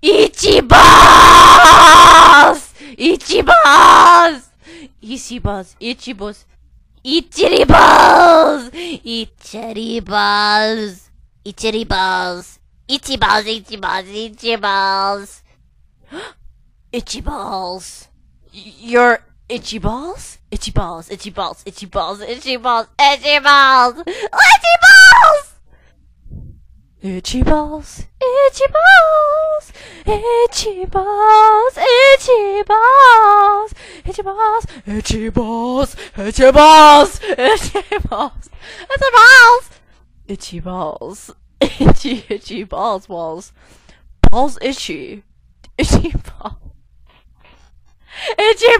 一バース一バース一バース一ボス一リバース一リバース一リバース一バース一バース一バース一バース You're itchy balls? Itchy balls, itchy balls, itchy balls, itchy balls, itchy balls! Itchy balls! Itchy balls! Itchy balls! Itchy balls, itchy balls, itchy balls, itchy balls, itchy balls, itchy balls, itchy balls, itchy balls, itchy itchy balls, balls, balls itchy, itchy balls, itchy